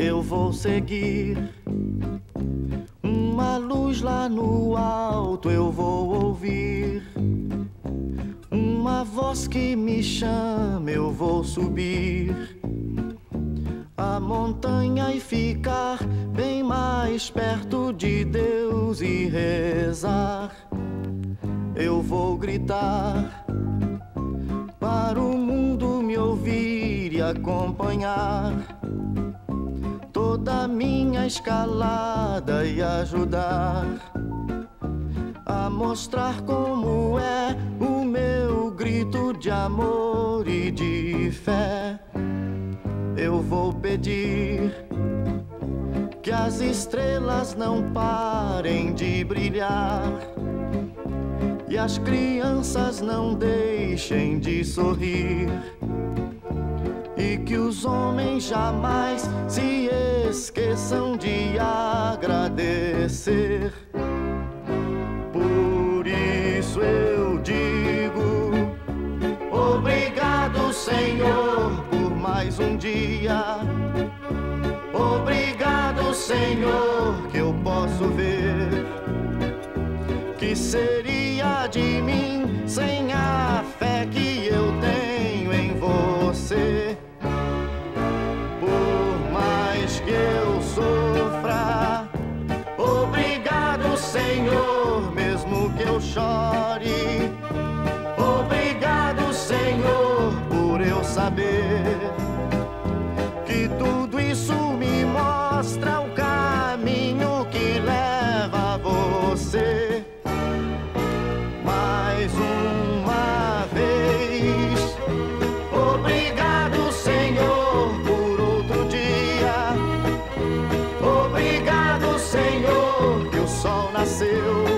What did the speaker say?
eu vou seguir. Uma luz lá no alto eu vou ouvir. Uma voz que me chama, eu vou subir a montanha e ficar bem mais perto de Deus e rezar. Eu vou gritar para o mundo me ouvir e acompanhar toda minha escalada e ajudar a mostrar como é o meu grito de amor e de fé. Eu vou pedir que as estrelas não parem de brilhar e as crianças não deixem de sorrir e que os homens jamais se esqueçam de agradecer. Por isso eu digo obrigado, Senhor, por mais um dia. Obrigado, Senhor, que eu posso ver. Que seria de mim sem a chore. Obrigado, Senhor, por eu saber que tudo isso me mostra o caminho que leva a você. Mais uma vez, obrigado, Senhor, por outro dia. Obrigado, Senhor, que o sol nasceu.